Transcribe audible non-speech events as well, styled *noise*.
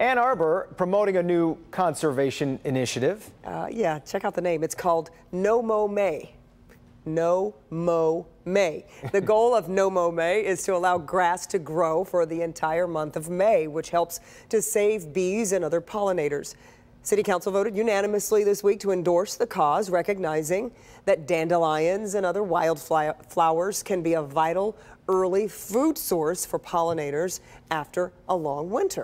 Ann Arbor promoting a new conservation initiative. Uh, yeah, check out the name. It's called No Mow May. No Mow May. The *laughs* goal of No Mow May is to allow grass to grow for the entire month of May, which helps to save bees and other pollinators. City Council voted unanimously this week to endorse the cause, recognizing that dandelions and other wildflowers can be a vital early food source for pollinators after a long winter.